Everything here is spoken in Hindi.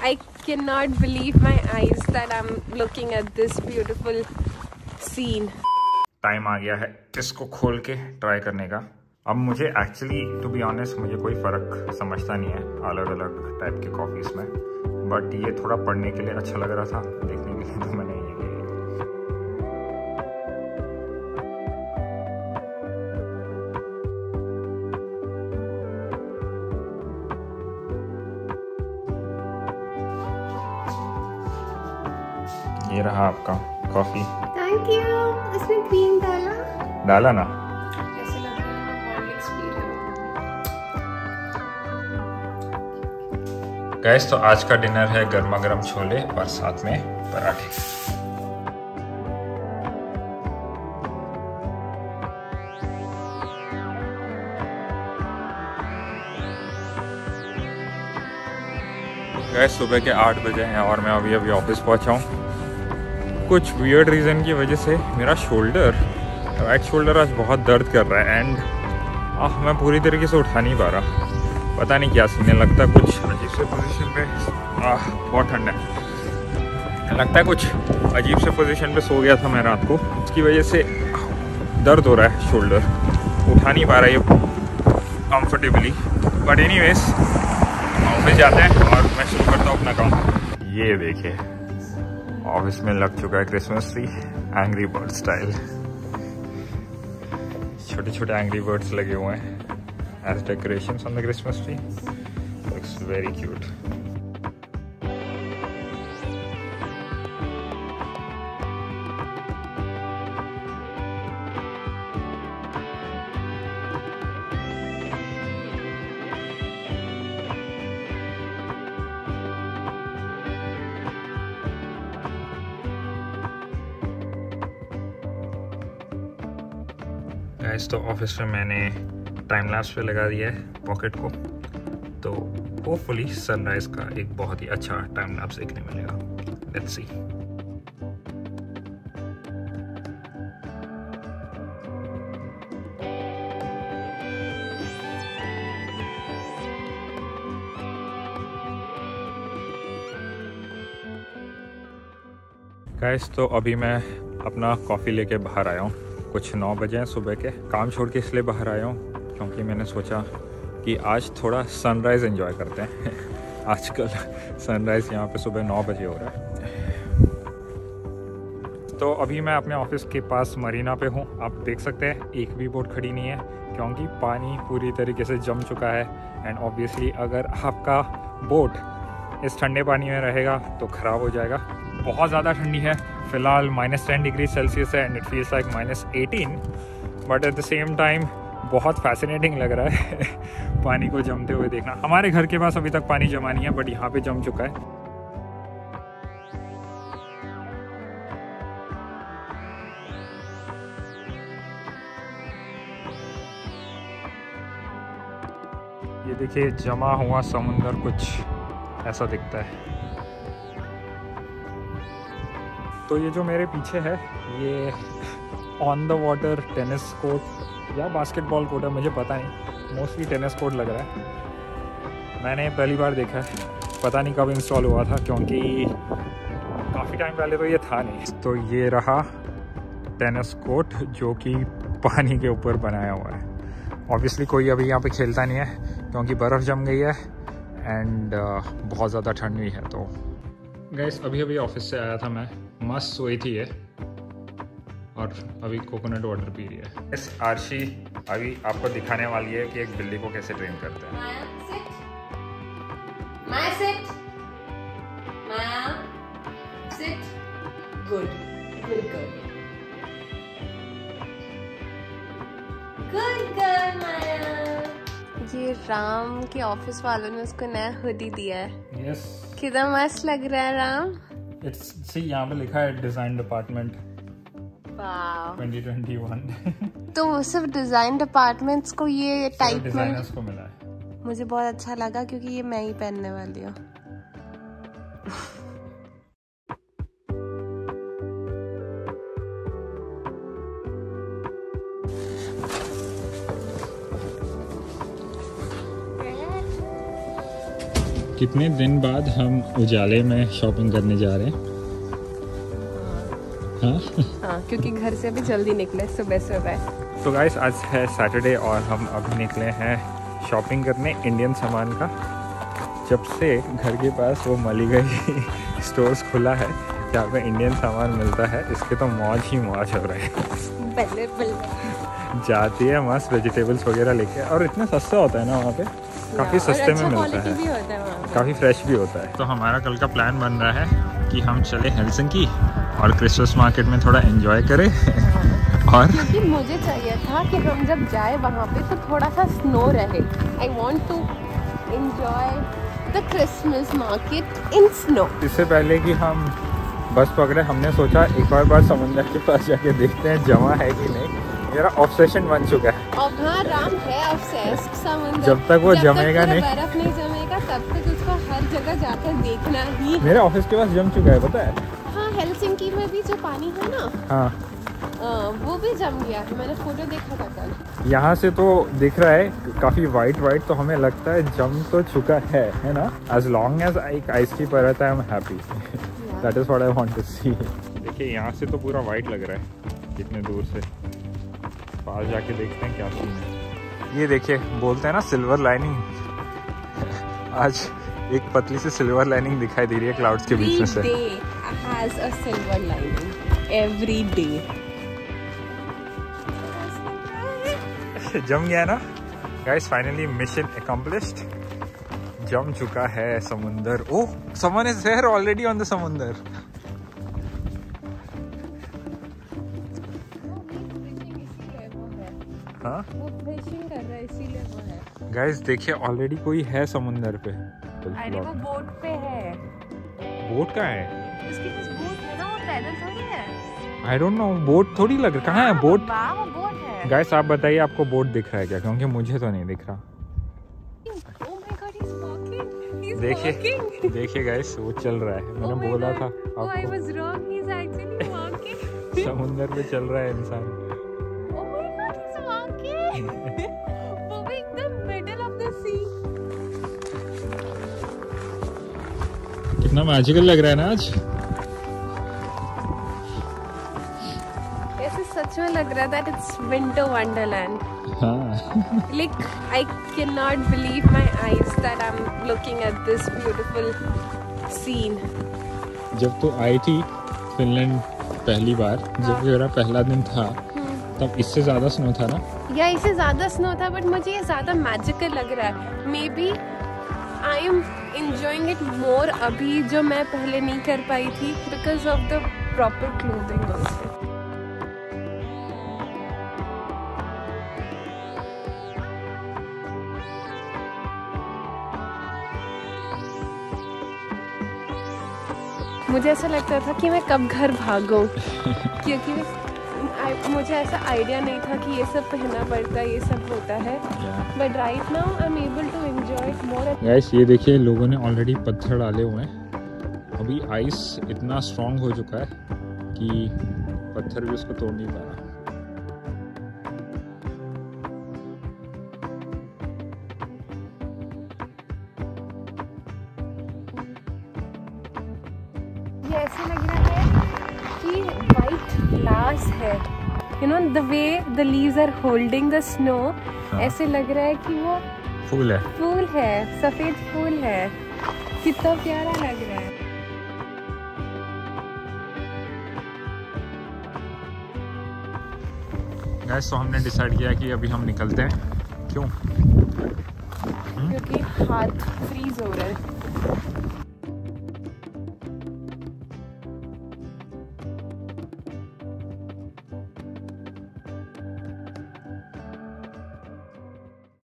I cannot believe my eyes that I'm looking at this beautiful scene. Time आ गया है इसको खोल के ट्राई करने का अब मुझे एक्चुअली टू बी ऑनेस्ट मुझे कोई फ़र्क समझता नहीं है अलग अलग टाइप के कॉफ़ीज़ में बट ये थोड़ा पढ़ने के लिए अच्छा लग रहा था, देखने के लिए तो मैंने ये रहा आपका कॉफ़ी। Thank you. इसमें क्रीम डाला डाला ना। गैस तो आज का डिनर है गर्मा गर्म छोले और साथ में पराठे। गैस सुबह के आठ बजे हैं और मैं अभी अभी ऑफ़िस पहुँचा हूँ। कुछ वियर्ड रीज़न की वजह से मेरा शोल्डर राइट शोल्डर आज बहुत दर्द कर रहा है एंड आह मैं पूरी तरीके से उठा नहीं पा रहा। पता नहीं क्या सीने लगता कुछ अजीब से पोजीशन पे। आह बहुत ठंड है। लगता है कुछ अजीब से पोजीशन पे सो गया था मैं रात को। उसकी वजह से दर्द हो रहा है शोल्डर उठा नहीं पा रहा ये कंफर्टेबली बट एनी ऑफ़िस जाते हैं और मैं शुरू करता हूँ अपना काम। ये देखिए ऑफ़िस में लग चुका है Christmas tree angry bird style छोटे छोटे एंग्री बर्ड्स लगे हुए हैं. As decoration on the Christmas tree it's very cute guys तो ऑफ़िस में मैंने टाइम लैप्स पे लगा दिया है पॉकेट को। तो होपफुली सनराइज का एक बहुत ही अच्छा टाइम लैप्स देखने मिलेगा। लेट्स सी गाइस तो अभी मैं अपना कॉफ़ी लेके बाहर आया हूँ। कुछ नौ बजे हैं सुबह के। काम छोड़ के इसलिए बाहर आया हूँ, क्योंकि मैंने सोचा कि आज थोड़ा सनराइज़ एंजॉय करते हैं। आजकल सनराइज़ यहाँ पे सुबह नौ बजे हो रहा है। तो अभी मैं अपने ऑफ़िस के पास मरीना पे हूँ। आप देख सकते हैं, एक भी बोट खड़ी नहीं है, क्योंकि पानी पूरी तरीके से जम चुका है। एंड ऑब्वियसली अगर आपका बोट इस ठंडे पानी में रहेगा तो ख़राब हो जाएगा। बहुत ज़्यादा ठंडी है फ़िलहाल माइनस टेन डिग्री सेल्सियस है and it feels like minus eighteen but at the same time बहुत फैसिनेटिंग लग रहा है पानी को जमते हुए देखना। हमारे घर के पास अभी तक पानी जमा नहीं है बट यहाँ पे जम चुका है। ये देखिए, जमा हुआ समुंदर कुछ ऐसा दिखता है। तो ये जो मेरे पीछे है ये on the water tennis court या बास्केटबॉल कोर्ट है मुझे पता नहीं. मोस्टली टेनिस कोर्ट लग रहा है. मैंने पहली बार देखा है. पता नहीं कब इंस्टॉल हुआ था क्योंकि काफ़ी टाइम पहले तो ये था नहीं. तो ये रहा टेनिस कोर्ट जो कि पानी के ऊपर बनाया हुआ है. ऑब्वियसली कोई अभी यहाँ पे खेलता नहीं है क्योंकि बर्फ़ जम गई है एंड uh, बहुत ज़्यादा ठंड हुई है तो। गैस अभी अभी ऑफ़िस से आया था मैं. मस्त सोई थी है और अभी कोकोनट वाटर पी रही है इस आरशी अभी आपको दिखाने वाली है कि एक बिल्ली को कैसे ट्रेन करते हैं. Maya, sit. Good. Good girl. Good girl, Maya. ये राम के ऑफ़िस वालों ने उसको नया हुडी दिया है यस कितना मस्त लग रहा है राम इट्स सी यहाँ पे लिखा है डिज़ाइन डिपार्टमेंट वाह 2021 तो सिर्फ़ डिज़ाइन डिपार्टमेंट्स को ये टाइप में डिज़ाइनर्स को मिला है। मुझे बहुत अच्छा लगा क्योंकि ये मैं ही पहनने वाली हूँ। कितने दिन बाद हम उजाले में शॉपिंग करने जा रहे हैं? हाँ? हाँ क्योंकि घर से अभी जल्दी निकले सुबह सुबह। तो गाइस आज है सैटरडे और हम अभी निकले हैं शॉपिंग करने इंडियन सामान का। जब से घर के पास वो मलिगई स्टोर्स खुला है जहाँ पे इंडियन सामान मिलता है इसके तो मौज ही मौज हो रहे हैं। बल्ले बल्ले जाती है मस्त वेजिटेबल्स वगैरह लेके और इतना सस्ता होता है ना वहाँ पे? काफ़ी सस्ते में अच्छा मिलता है। है काफ़ी फ्रेश भी होता है। तो हमारा कल का प्लान बन रहा है कि हम चले हेलसिंकी और क्रिसमस मार्केट में थोड़ा एंजॉय करें। और क्योंकि मुझे चाहिए था कि हम जब जाए वहाँ पे तो थोड़ा सा स्नो रहे। I want to enjoy the Christmas market in snow इससे पहले कि हम बस पकड़े हमने सोचा एक बार बार समुंदर के पास जाके देखते हैं जमा है कि नहीं। मेरा ऑब्सेशन बन चुका है। और हाँ राम है obsessed समुंदर। जब तक वो जब जमेगा तक नहीं। बर्फ़ नहीं जमेगा तब तक उसको हर जगह जाकर देखना ही। है। मेरे ऑफ़िस के पास जम चुका है पता है? हाँ हेलसिंकी में भी जो पानी है ना हाँ। अ, वो भी जम गया। है मैंने फ़ोटो देखा था कल। यहाँ से तो दिख रहा है काफ़ी वाइट वाइट तो हमें लगता है जम तो चुका है है ना? एज लॉन्ग एज एक आइस की परत है I am happy that is what I want to see देखिए यहाँ से तो पूरा वाइट लग रहा है कितने दूर से। पास जाके देखते हैं क्या सीन है। ये देखिए बोलते हैं ना सिल्वर लाइनिंग आज एक पतली सी सिल्वर लाइनिंग दिखाई दे रही है क्लाउड्स के बीच में से। Day has a silver lining. Every day. जम गया ना? गाइस फाइनली मिशन अकम्प्लिश्ड जम चुका है समुंदर। ओह someone is there already on the समुंदर। हाँ। वो फिशिंग कर रहा है इसीलिए वो है। गाइस देखिए ऑलरेडी कोई है समुंदर पे। अरे वो बोट पे है। बोट कहाँ है? उसके पास बोट है ना वो पैदल थोड़ी है। आई डोंट नो बोट थोड़ी लग रहा कहाँ है? बोट वो बोट है। गाइस आप बताइए आपको बोट दिख रहा है क्या? क्योंकि मुझे तो नहीं दिख रहा। Oh देखिए देखिए गाइस वो चल रहा है। मैंने Oh बोला God. था Oh, आपको। walking. समुंदर पे चल रहा है इंसान। कितना मैजिकल लग रहा है ना आज। ऐसे सच में लग रहा है that it's winter wonderland. हाँ। Like I cannot believe my eyes that I'm looking at this beautiful scene. जब तो आई थी फिनलैंड पहली बार जब मेरा पहला दिन था तब इससे ज़्यादा स्नो था ना? या इसे ज़्यादा स्नो था बट मुझे ये ज़्यादा मैजिकल लग रहा है. Maybe I am enjoying it more अभी जो मैं पहले नहीं कर पाई थी because of the proper clothing मुझे ऐसा लगता था कि मैं कब घर भागूं, क्योंकि I- मुझे ऐसा आइडिया नहीं था कि ये सब पहनना पड़ता है ये सब होता है। But right now I am able to enjoy more guys ये देखिए लोगों ने ऑलरेडी पत्थर डाले हुए हैं। अभी आइस इतना स्ट्रांग हो चुका है कि पत्थर भी उसको तोड़ नहीं पा रहा। है you know the way the leaves are holding the snow. ऐसे लग रहा है कि वो फूल है। फूल है सफ़ेद फूल है। कितना प्यारा लग रहा है। गैस तो हमने डिसाइड किया कि अभी हम निकलते हैं। क्यों? क्योंकि हाथ फ्रीज हो रहा है।